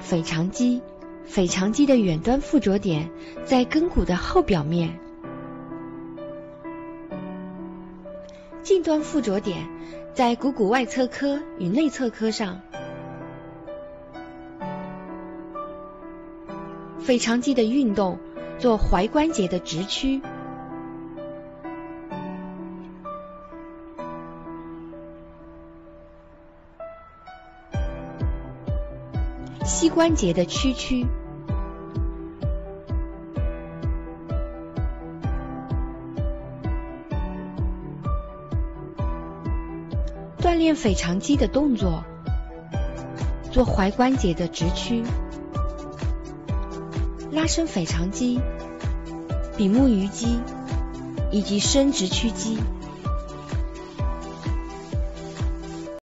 腓肠肌，腓肠肌的远端附着点在跟骨的后表面，近端附着点在股骨外侧髁与内侧髁上。腓肠肌的运动做踝关节的直屈。膝关节的屈曲，锻炼腓肠肌的动作，做踝关节的直屈，拉伸腓肠肌、比目鱼肌以及伸直屈肌。